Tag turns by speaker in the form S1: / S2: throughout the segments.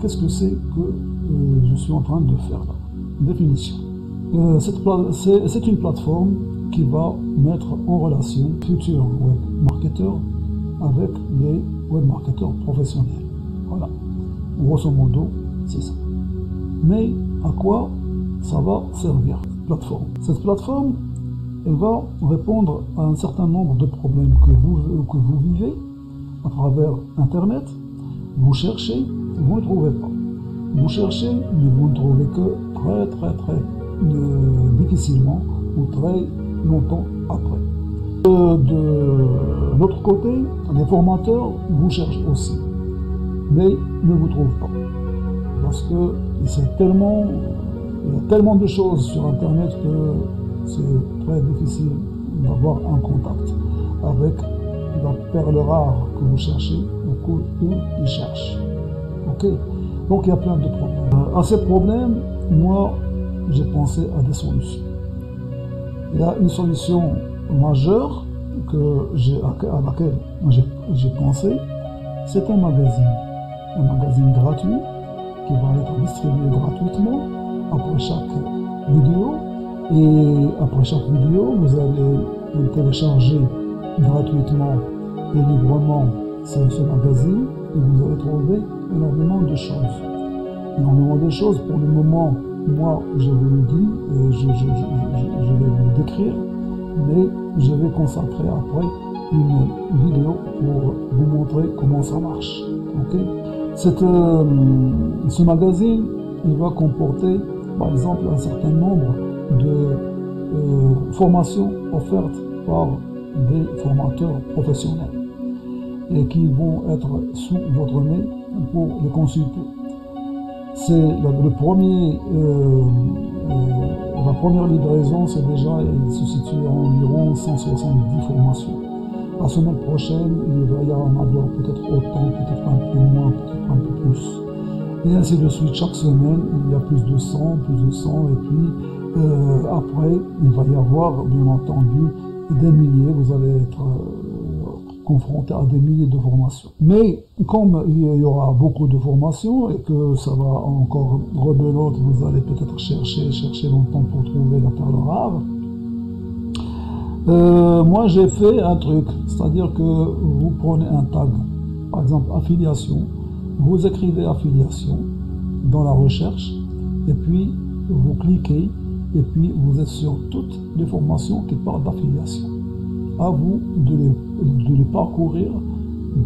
S1: qu'est-ce que c'est que euh, je suis en train de faire là? Définition. Euh, c'est une plateforme qui va mettre en relation futurs web marketeurs avec les web marketeurs professionnels. Voilà. Grosso modo, c'est ça. Mais à quoi ça va servir, cette plateforme? Cette plateforme, elle va répondre à un certain nombre de problèmes que vous, que vous vivez à travers Internet. Vous cherchez, vous ne trouvez pas. Vous cherchez, mais vous ne trouvez que très très très euh, difficilement ou très longtemps après. Euh, de l'autre côté, les formateurs vous cherchent aussi, mais ne vous trouvent pas. Parce que tellement, il y a tellement de choses sur Internet que c'est très difficile d'avoir un contact avec la perle rare que vous cherchez ou qu'ils cherchent. Donc il y a plein de problèmes. Euh, à ces problèmes, moi, j'ai pensé à des solutions. Il y a une solution majeure que à laquelle j'ai pensé, c'est un magazine. Un magazine gratuit qui va être distribué gratuitement après chaque vidéo. Et après chaque vidéo, vous allez télécharger gratuitement et librement ce, magazine et vous allez trouver énormément de choses. Énormément de choses pour le moment moi, je vous le dis, je, vais vous décrire, mais je vais consacrer après une vidéo pour vous montrer comment ça marche. Euh, ce magazine, il va comporter, par exemple, un certain nombre de euh, formations offertes par des formateurs professionnels et qui vont être sous votre nez pour les consulter c'est le premier, euh, euh, la première livraison, c'est déjà, elle se situe à environ 170 formations. La semaine prochaine, il va y en avoir peut-être autant, peut-être un peu moins, peut-être un peu plus. Et ainsi de suite, chaque semaine, il y a plus de 100, plus de 100, et puis euh, après, il va y avoir, bien entendu, des milliers, vous allez être confronté à des milliers de formations. Mais comme il y aura beaucoup de formations et que ça va encore rebelote, vous allez peut-être chercher, chercher longtemps pour trouver la perle rare. Euh, moi j'ai fait un truc, c'est-à-dire que vous prenez un tag, par exemple affiliation, vous écrivez affiliation dans la recherche et puis vous cliquez et puis vous êtes sur toutes les formations qui parlent d'affiliation à vous de les, parcourir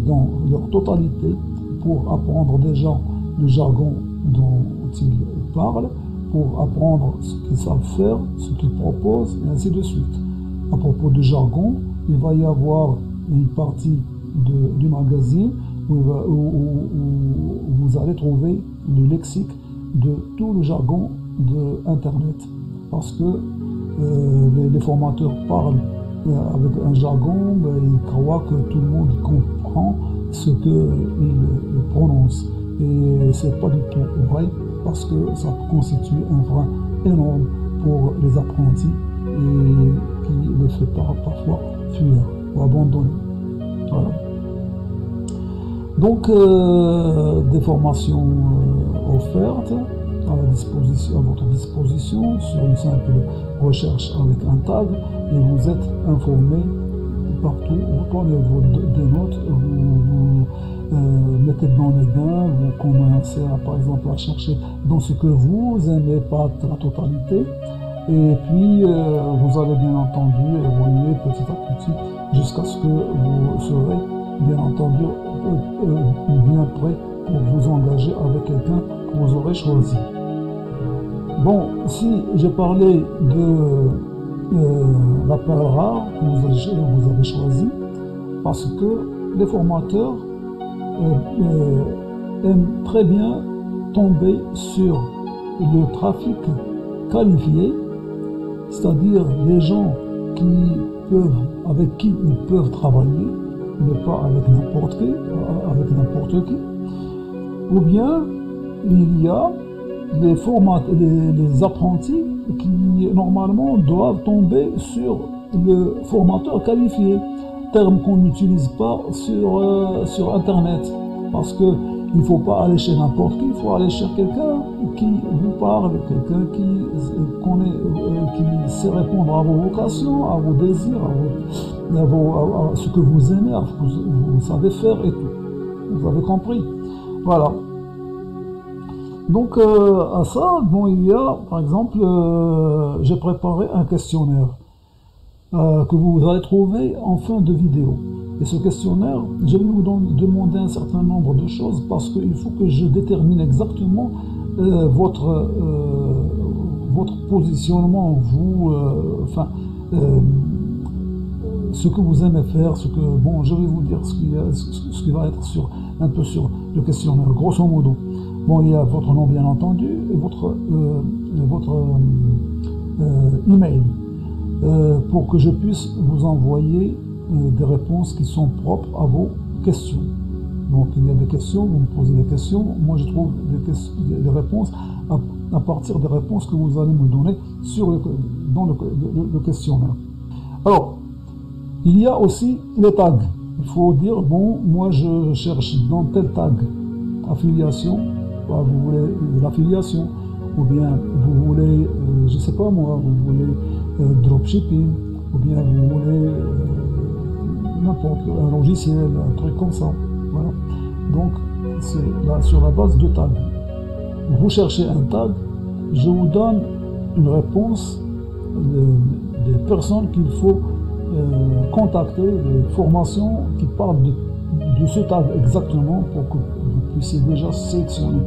S1: dans leur totalité pour apprendre déjà le jargon dont ils parlent, pour apprendre ce qu'ils savent faire, ce qu'ils proposent, et ainsi de suite. À propos de jargon, il va y avoir une partie du magazine où, vous allez trouver le lexique de tout le jargon de Internet. Parce que euh, les formateurs parlent avec un jargon, il croit que tout le monde comprend ce qu'il prononce. Et c'est pas du tout vrai parce que ça constitue un frein énorme pour les apprentis et qui les fait parfois fuir ou abandonner. Voilà. Donc, euh, des formations euh, offertes à, votre disposition sur une simple recherche avec un tag et vous êtes informé partout. Vous prenez vos notes, vous, euh, mettez dans les bains, vous commencez à, par exemple à chercher dans ce que vous aimez, pas la totalité. Et puis, euh, vous allez bien entendu évoluer petit à petit jusqu'à ce que vous serez bien entendu euh, bien prêt pour vous engager avec quelqu'un que vous aurez choisi. Bon, si j'ai parlé de euh, la perle rare que vous avez, choisi, parce que les formateurs euh, euh, aiment très bien tomber sur le trafic qualifié, c'est-à-dire les gens qui peuvent, avec qui ils peuvent travailler, mais pas avec n'importe qui, avec n'importe qui, ou bien il y a les, apprentis qui normalement doivent tomber sur le formateur qualifié, terme qu'on n'utilise pas sur, euh, sur Internet, parce que Il ne faut pas aller chez n'importe qui, il faut aller chez quelqu'un qui vous parle, quelqu'un qui euh, qui sait répondre à vos vocations, à vos désirs, à, ce que vous aimez, à ce que vous, savez faire et tout. Vous avez compris? Voilà. Donc euh, à ça, bon, il y a, par exemple, euh, j'ai préparé un questionnaire que vous allez trouver en fin de vidéo. Et ce questionnaire, je vais vous demander un certain nombre de choses parce qu'il faut que je détermine exactement euh, votre, euh, votre positionnement, vous, euh, enfin, ce que vous aimez faire, ce que, bon, je vais vous dire ce qui, ce qui va être sur, un peu sur le questionnaire, grosso modo. Bon, il y a votre nom bien entendu et votre, votre email pour que je puisse vous envoyer des réponses qui sont propres à vos questions. Donc il y a des questions, vous me posez des questions, moi je trouve des, réponses à, partir des réponses que vous allez me donner sur le, dans le, questionnaire. Alors, il y a aussi les tags. Il faut dire, bon, moi je cherche dans tel tag affiliation, bah, vous voulez l'affiliation, ou bien vous voulez, euh, je sais pas moi, vous voulez euh, dropshipping, ou bien vous voulez euh, n'importe un logiciel, un truc comme ça. Voilà. Donc, c'est là sur la base de tag. Vous cherchez un tag, je vous donne une réponse des personnes qu'il faut euh, contacter, des formations qui parlent de, ce tag exactement pour que vous puissiez déjà sélectionner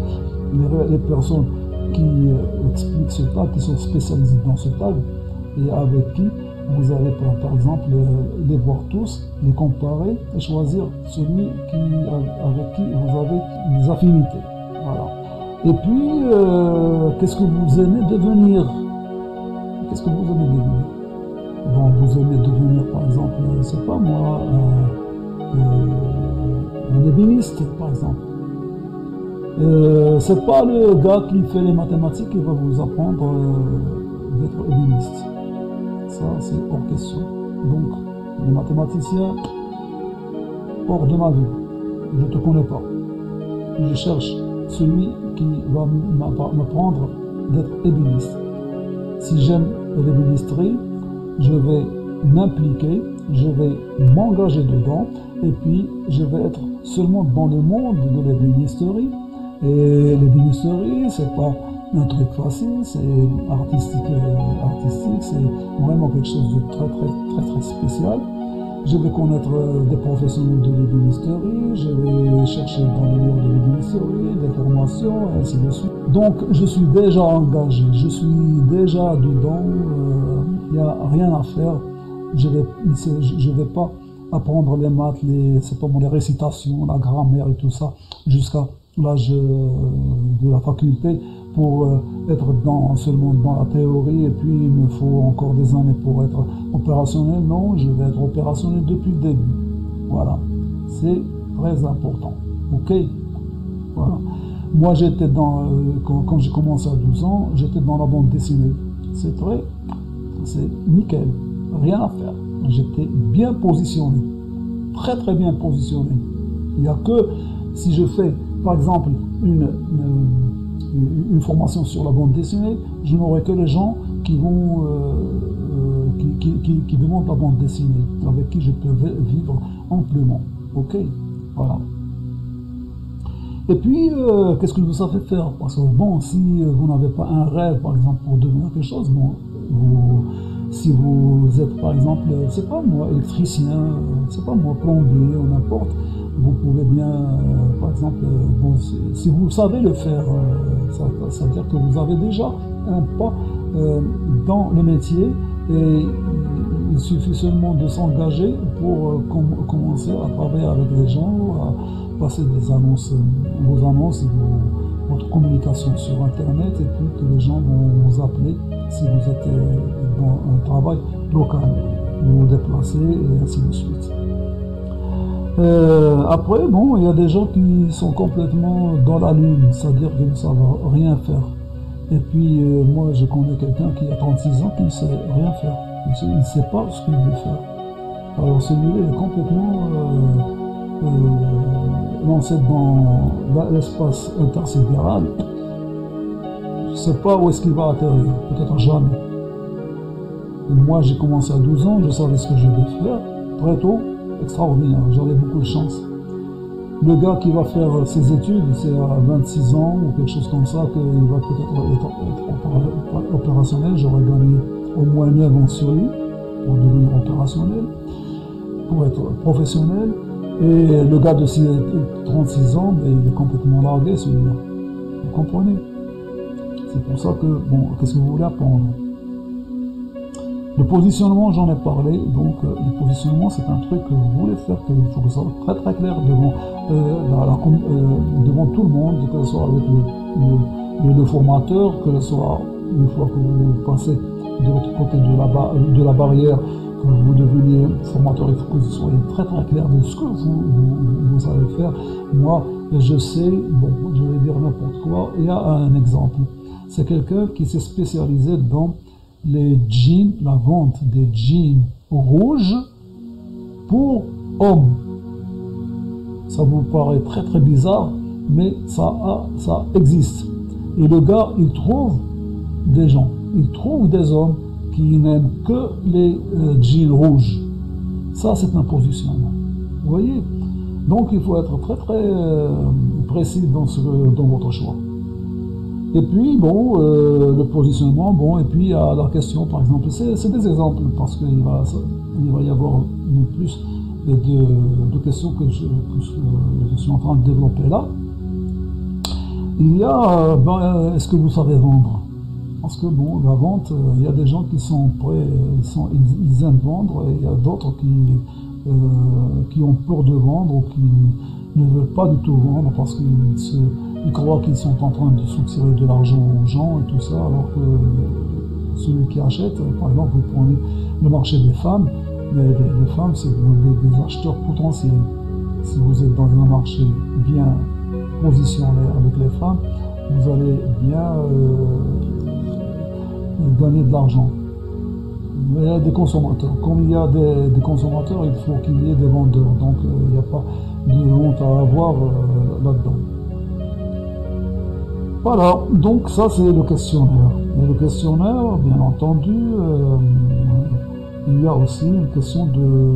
S1: les, personnes qui euh, expliquent ce tag, qui sont spécialisées dans ce tag et avec qui vous allez par, exemple les voir tous, les comparer et choisir celui avec qui vous avez des affinités. Voilà. Et puis, euh, qu'est-ce que vous aimez devenir? Qu'est-ce que vous aimez devenir? Bon, vous aimez devenir, par exemple, je ne sais pas moi, un, un ébéniste, par exemple. Euh, c'est pas le gars qui fait les mathématiques qui va vous apprendre euh, d'être ébéniste. Ça, c'est hors question. Donc, les mathématiciens, hors de ma vue. Je ne te connais pas. Je cherche celui qui va m'apprendre d'être ébéniste. Si j'aime l'ébénisterie, je vais m'impliquer, je vais m'engager dedans, et puis je vais être seulement dans le monde de l'ébénisterie. Et l'ébénisterie, c'est pas un truc facile, c'est artistique, euh, artistique c'est vraiment quelque chose de très très très très spécial. Je vais connaître euh, des professionnels de l'ébénisterie, je vais chercher dans les livres de l'ébénisterie, des formations, et ainsi de suite. Donc je suis déjà engagé, je suis déjà dedans, il euh, n'y a rien à faire. Je je vais pas apprendre les maths, les, les récitations, la grammaire et tout ça, jusqu'à l'âge de la faculté pour euh, être dans, seulement dans la théorie et puis il me faut encore des années pour être opérationnel. Non, je vais être opérationnel depuis le début. Voilà. C'est très important. OK? Moi, j'étais dans, euh, quand, j'ai commencé à 12 ans, j'étais dans la bande dessinée. C'est très, c'est nickel. Rien à faire. J'étais bien positionné. Très, très bien positionné. Il n'y a que si je fais, par exemple, une une formation sur la bande dessinée, je n'aurai que les gens qui vont euh, euh, qui, demandent la bande dessinée, avec qui je peux vivre amplement. Ok? Voilà. Et puis, euh, qu'est-ce que vous savez faire? Parce que bon, si vous n'avez pas un rêve, par exemple, pour devenir quelque chose, bon, si vous êtes, par exemple, c'est pas moi, électricien, c'est pas moi, plombier ou n'importe, vous pouvez bien, euh, par exemple, euh, si, vous savez le faire, euh, ça, veut dire que vous avez déjà un pas dans le métier et il suffit seulement de s'engager pour commencer à travailler avec les gens, passer des annonces, vos annonces, votre communication sur Internet et puis que les gens vont vous appeler si vous êtes dans un travail local, vous vous déplacez et ainsi de suite. Euh, après, bon, il y a des gens qui sont complètement dans la lune, c'est-à-dire qu'ils ne savent rien faire. Et puis, euh, moi, je connais quelqu'un qui a 36 ans qui ne sait rien faire. Il ne sait, pas ce qu'il veut faire. Alors, celui-là est complètement euh, c'est dans l'espace intersidéral, je ne sais pas où est-ce qu'il va atterrir, peut-être jamais. moi, j'ai commencé à 12 ans, je savais ce que je devais faire, très tôt, extraordinaire, j'avais beaucoup de chance. Le gars qui va faire ses études, c'est à 26 ans ou quelque chose comme ça qu'il va peut-être être, opérationnel. J'aurais gagné au moins 9 ans sur lui pour devenir opérationnel, pour être professionnel. Et le gars de 36 ans, ben, il est complètement largué celui-là. Vous comprenez? C'est pour ça que, bon, qu'est-ce que vous voulez apprendre? Le positionnement, j'en ai parlé, donc euh, le positionnement, c'est un truc que vous voulez faire, qu'il faut que ça soit très très clair devant, euh, euh, devant tout le monde, que ce soit avec le, formateur, que ce soit une fois que vous passez de l'autre côté de la, barrière, vous deveniez formateur, il faut que vous soyez très très clair de ce que vous, savez faire. Moi, je sais, bon, je vais dire n'importe quoi, il y a un exemple. C'est quelqu'un qui s'est spécialisé dans les jeans, la vente des jeans rouges pour hommes. Ça vous paraît très très bizarre, mais ça, ça existe. Et le gars, il trouve des gens, il trouve des hommes qui n'aiment que les euh, jeans rouges. Ça, c'est un positionnement. Vous voyez? Donc, il faut être très très euh, précis dans, ce, dans votre choix. Et puis, bon, euh, le positionnement, bon, et puis à la question, par exemple, c'est des exemples, parce qu'il va, y avoir plus de, questions que je, suis en train de développer là. Il y a, ben, est-ce que vous savez vendre? Parce que, bon, la vente, euh, il y a des gens qui sont prêts, ils, sont, ils, aiment vendre, et il y a d'autres qui, qui ont peur de vendre ou qui ne veulent pas du tout vendre parce qu'ils croient qu'ils sont en train de soutirer de l'argent aux gens et tout ça, alors que celui qui achète, par exemple, vous prenez le marché des femmes, mais les, femmes, c'est des, acheteurs potentiels. Si vous êtes dans un marché bien positionné avec les femmes, vous allez bien euh, gagner de l'argent. Il y a des consommateurs. Comme il y a des, consommateurs, il faut qu'il y ait des vendeurs. Donc euh, il n'y a pas de honte à avoir euh, là-dedans. Voilà, donc ça c'est le questionnaire. Mais le questionnaire, bien entendu, euh, il y a aussi une question de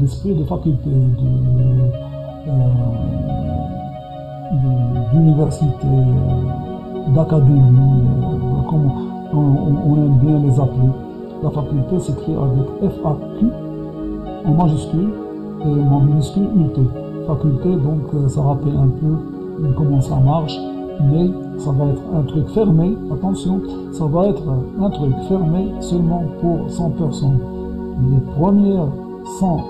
S1: l'esprit de faculté, d'université, d'académie, comme on, aime bien les appeler. La faculté s'écrit avec FAQ en majuscule et en minuscule UT. Faculté, donc ça rappelle un peu comment ça marche mais ça va être un truc fermé, attention, ça va être un truc fermé seulement pour 100 personnes. Les premières 100,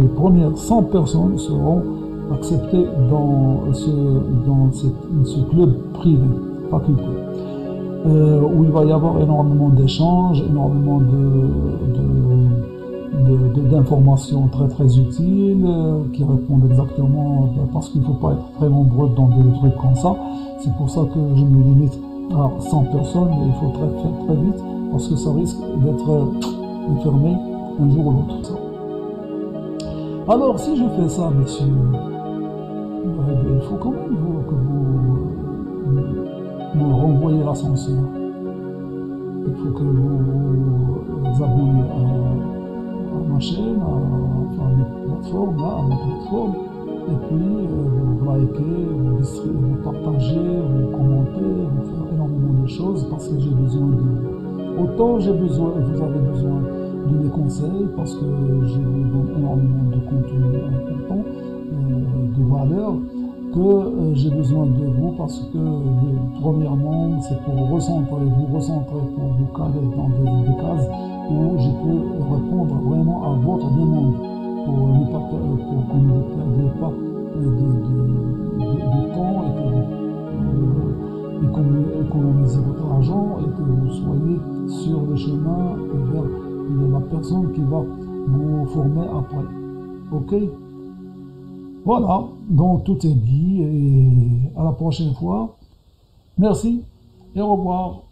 S1: les, premières 100 personnes seront acceptées dans ce, dans ce club privé, faculté. Euh, où il va y avoir énormément d'échanges, énormément d'informations très très utiles euh, qui répondent exactement parce qu'il ne faut pas être très nombreux dans des trucs comme ça. C'est pour ça que je me limite à 100 personnes, mais il faut très, faire très vite parce que ça risque d'être euh, fermé un jour ou l'autre. Alors si je fais ça, messieurs, il faut quand même que vous me renvoyez l'ascenseur. Il faut que vous abonnez à ma chaîne, à, mes plateformes, là, à ma plateforme. Et puis, euh, vous likez, vous, vous partagez, vous commentez, vous faites énormément de choses parce que j'ai besoin de. Autant j'ai besoin, vous avez besoin de mes conseils parce que je vous donne énormément de contenu important, euh, de valeur, que euh, j'ai besoin de vous parce que, premièrement, c'est pour recentrer, vous recentrer, pour vous caler dans des, cases où je peux répondre vraiment à votre demande pour, ne pas, pour que vous ne perdiez pas de, de, temps et que vous euh, économisez votre argent et que vous soyez sur le chemin vers la personne qui va vous former après. Ok? Voilà, donc tout est dit et à la prochaine fois. Merci et au revoir.